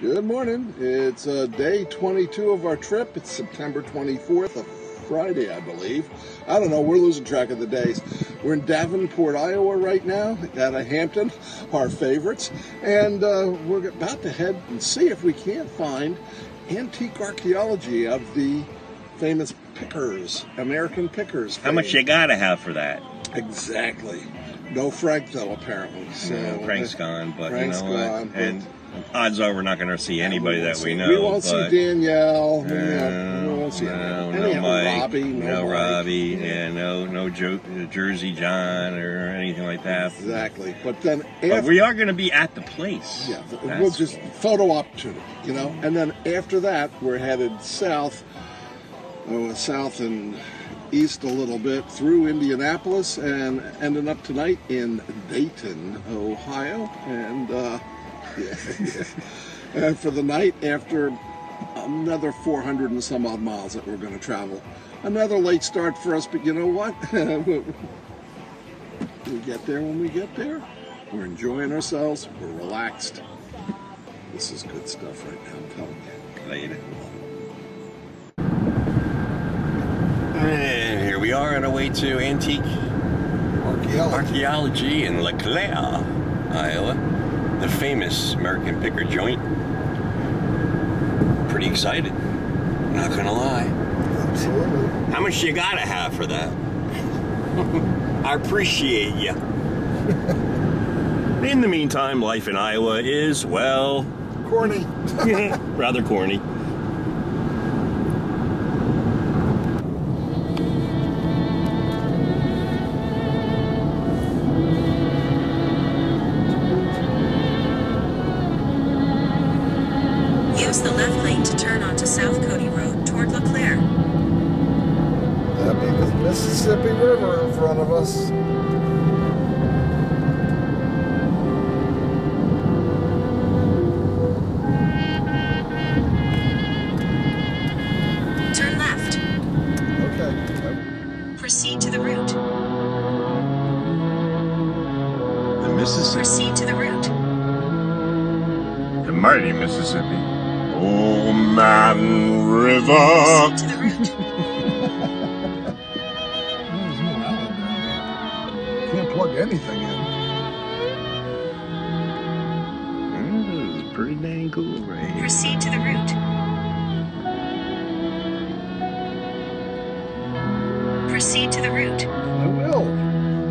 Good morning. It's uh, day 22 of our trip. It's September 24th, a Friday, I believe. I don't know. We're losing track of the days. We're in Davenport, Iowa right now, at a Hampton, our favorites. And uh, we're about to head and see if we can't find antique archaeology of the famous pickers, American pickers. How much you gotta have for that? Exactly. No Frank, though, apparently. So, No, Frank's gone, but Frank's you know what? gone, but- And odds are we're not going to see anybody that we know. We won't see Danielle. we won't- No, we won't see no, any no Mike, Robbie. No, no Mike. Robbie, and no no jo- Jersey John or anything like that. Exactly. But then But we are going to be at the place. yeah, That's we'll just photo opportunity, you know. And then after that, we're headed south, oh, south and east a little bit through Indianapolis, and ending up tonight in Dayton, Ohio, and uh, yeah, and for the night after another 400 and some odd miles that we're going to travel. Another late start for us, but you know what? we get there when we get there. We're enjoying ourselves. We're relaxed. This is good stuff right now, I'm telling you. later. And here we are on our way to antique Archaeology. archaeology in LeClaire, Iowa, the famous American picker joint. Pretty excited, not gonna lie. Absolutely. How much you gotta have for that? I appreciate you. In the meantime, life in Iowa is, well, Corny. rather corny. Use the left lane to turn onto South Cody Road toward LeClaire. That big Mississippi River in front of us. Turn left. Okay. Proceed to the route. The Mississippi, Proceed to the route. the mighty Mississippi. Oh, Mountain Proceed River. to the route. There's there. Can't plug anything in. Mm, it's pretty dang cool, right? here. Proceed to the route. Proceed to the route. I will.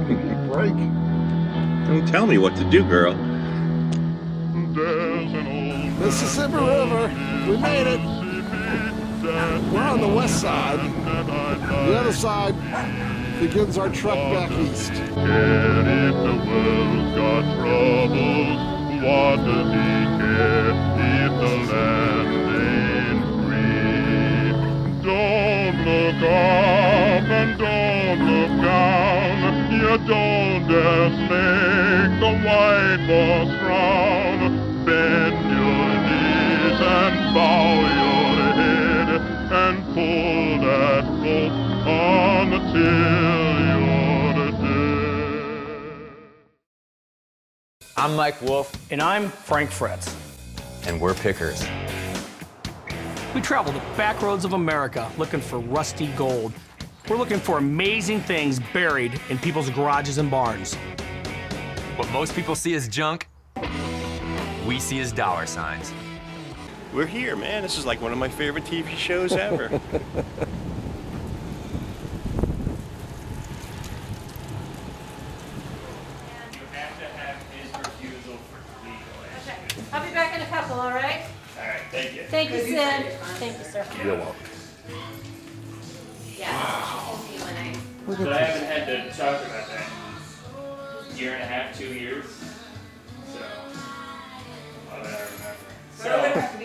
Give me a break. Don't tell me what to do, girl. Mississippi River. We made it. We're on the west side. The other side begins our trek back east. And if the world's got troubles, what care if the land ain't free? Don't look up and don't look down. You don't make the white boss. Bend I'm Mike Wolfe, And I'm Frank Fritz. and we're pickers. We travel the back roads of America looking for rusty gold. We're looking for amazing things buried in people's garages and barns. What most people see as junk, we see as dollar signs. We're here, man. This is like one of my favorite TV shows ever.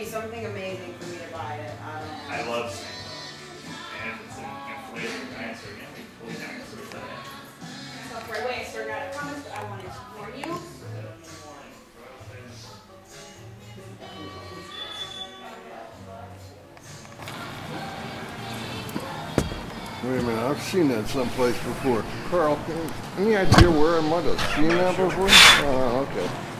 be something amazing for me to buy it. Um, I love sand. And it's an inflated dinosaur again. Fully dinosaurs that have. so for a way, sir, got a promise, but I wanted to warn you. Wait a minute, I've seen that someplace before. Carl, any idea where I might have seen that before? Oh, okay.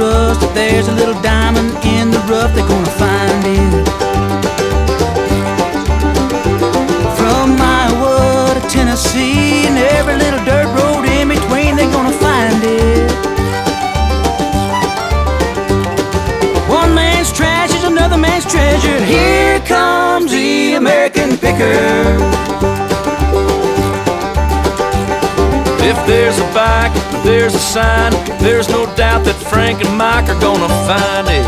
Rust. If there's a little diamond in the rough, they're gonna find it. From Iowa to Tennessee, and every little dirt road in between, they're gonna find it. One man's trash is another man's treasure. Here comes the American picker. If there's a bike, there's a sign, there's no doubt that Frank and Mike are gonna find it.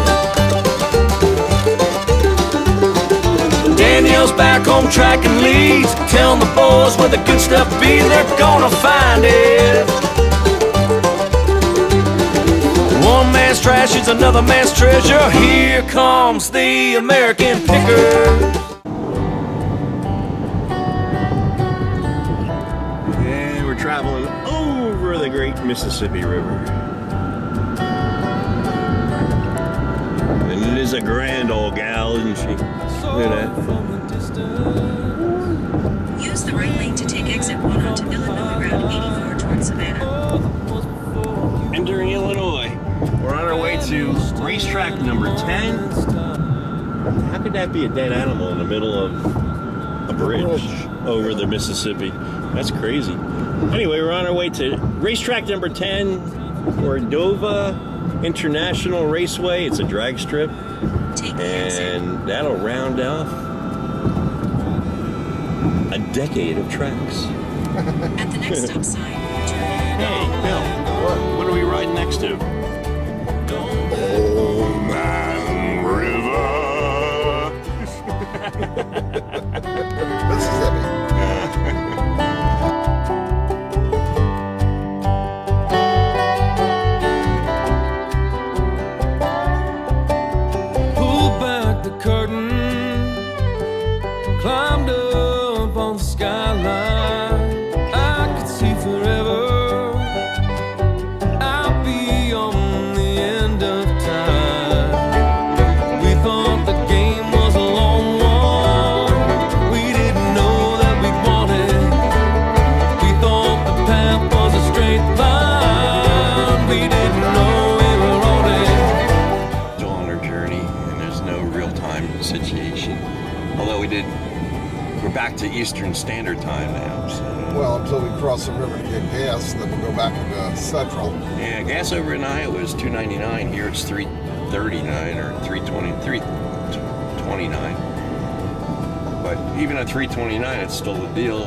Danielle's back home tracking leads, telling the boys where the good stuff be, they're gonna find it. One man's trash is another man's treasure. Here comes the American picker. Traveling over the great Mississippi River. And it is a grand old gal, isn't she? Look at that. Use the right lane to take exit 1 onto Illinois Route 84 towards Savanna. Entering Illinois. We're on our way to racetrack number 10. How could that be a dead animal in the middle of a bridge over the Mississippi? That's crazy. Anyway, we're on our way to racetrack number 10, Cordova International Raceway. It's a drag strip. Take the exit. And that'll round off a decade of tracks. At the next stop sign, turn. Hey, Bill, what, what are we riding next to? To Eastern Standard Time now. So. Well, until we cross the river to get gas, then we'll go back into Central. Yeah, gas over in Iowa is 2.99. Here it's 3.39 or 3.20, 3.29. But even at 3.29, it's still a deal.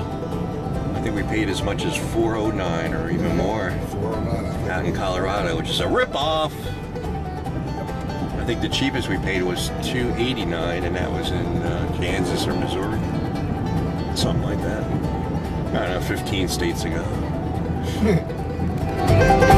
I think we paid as much as 4.09 or even more 409, out in Colorado, which is a rip-off. I think the cheapest we paid was 289, and that was in uh, Kansas or Missouri, something like that. I don't know, 15 states ago.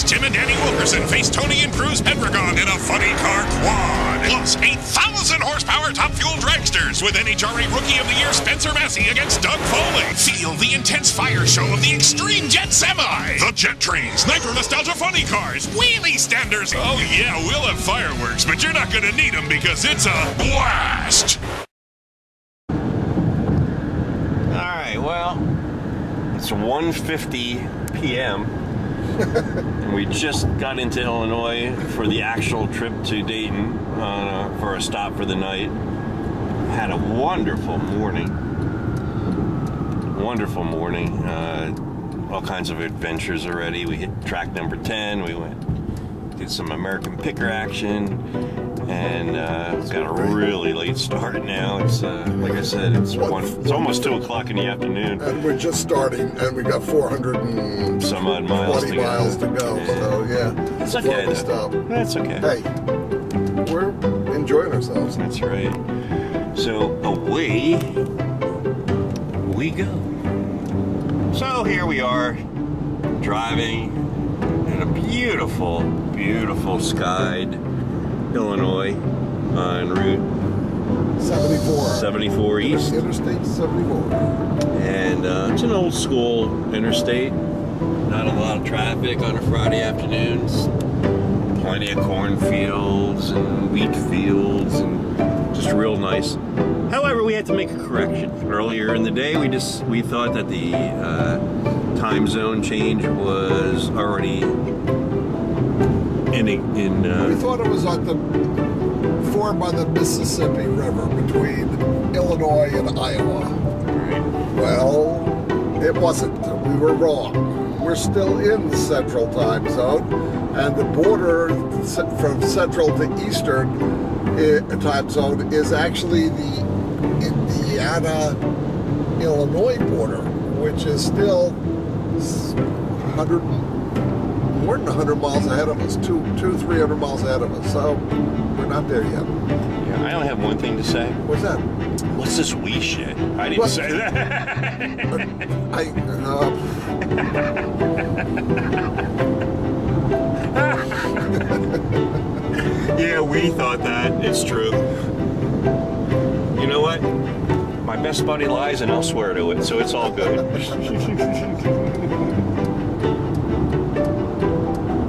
Tim and Danny Wilkerson face Tony and Cruz Pedregon in a Funny Car Quad. Plus 8,000 horsepower top fuel dragsters with NHRA Rookie of the Year Spencer Massey against Doug Foley. Feel the intense fire show of the Extreme Jet Semi. The Jet Trains, Nitro Nostalgia Funny Cars, Wheelie Standers. Oh yeah, we'll have fireworks, but you're not gonna need them because it's a blast. All right, well, it's 1.50 p.m. we just got into Illinois for the actual trip to Dayton uh, for a stop for the night. Had a wonderful morning. Wonderful morning. Uh, all kinds of adventures already. We hit track number 10. We went, did some American picker action, and uh, got a really late start now. It's uh, like I said, it's one. It's almost two o'clock in the afternoon. And we're just starting, and we got 420 Some odd miles to go. to go. So yeah, It's okay. though. stop. That's okay. Hey, we're enjoying ourselves. That's right. So away we go. So here we are, driving in a beautiful, beautiful skied Illinois on Route 74. 74 East. Interstate 74. And uh, it's an old school interstate. Not a lot of traffic on a Friday afternoons. Plenty of cornfields and wheat fields and just real nice. However, we had to make a correction. Earlier in the day, we just we thought that the uh, time zone change was already in in. We Uh, thought it was at the formed by the Mississippi River between Illinois and Iowa. Well, it wasn't. We were wrong. We're still in the central time zone, and the border from central to eastern eh, time zone is actually the Indiana Illinois border, which is still 100 more than 100 miles ahead of us, two, two, 300 miles ahead of us. So we're not there yet. yeah, I only have one thing to say. What's that? What's this wee shit? I didn't say that. I, uh, yeah, we thought that. It's true. You know what? My best buddy lies and I'll swear to it, so it's all good.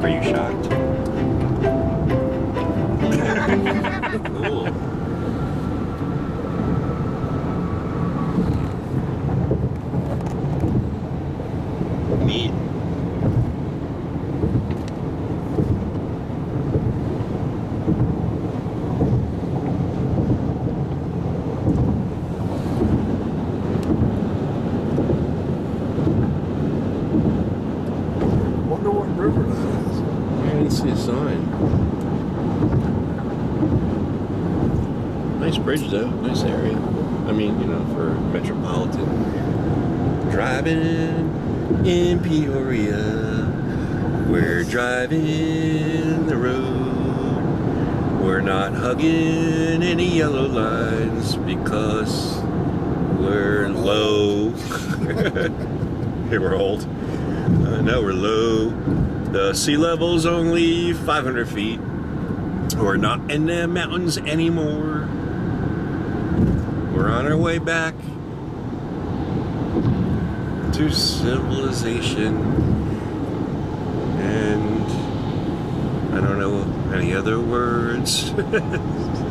Are you shocked? cool. Neat. wonder what river that is. I didn't see a sign. Nice bridge though, nice area. I mean, you know, for metropolitan. Driving in Peoria, we're driving the road. We're not hugging any yellow lines because we're low. hey, we're old. Uh, no, we're low. The sea level's only 500 feet. We're not in the mountains anymore. We're on our way back to civilization. And I don't know any other words.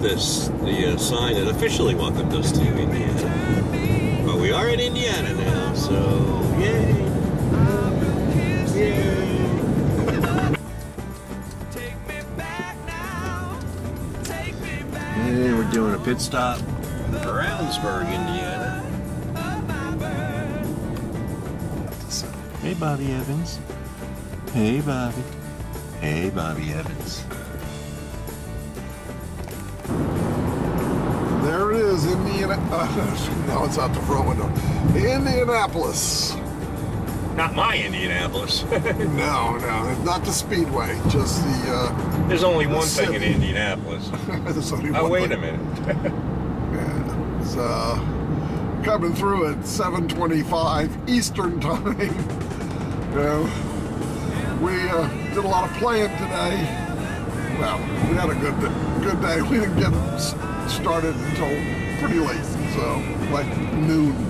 this the uh, sign that officially welcomed us to Indiana. But we are in Indiana now, so yay! Yay! and we're doing a pit stop in Brownsburg, Indiana. Hey, Bobby Evans. Hey, Bobby. Hey, Bobby Evans. Is, Indiana. Uh, now it's out the front window. Indianapolis. Not my Indianapolis. No, no, not the Speedway, just the. Uh, There's only the one thing in. Indianapolis. There's only Oh, one wait thing. a minute. Yeah, it's uh, coming through at 7:25 Eastern time. You know, we uh, did a lot of playing today. Well, we had a good good day. We didn't get started until pretty late, so like noon.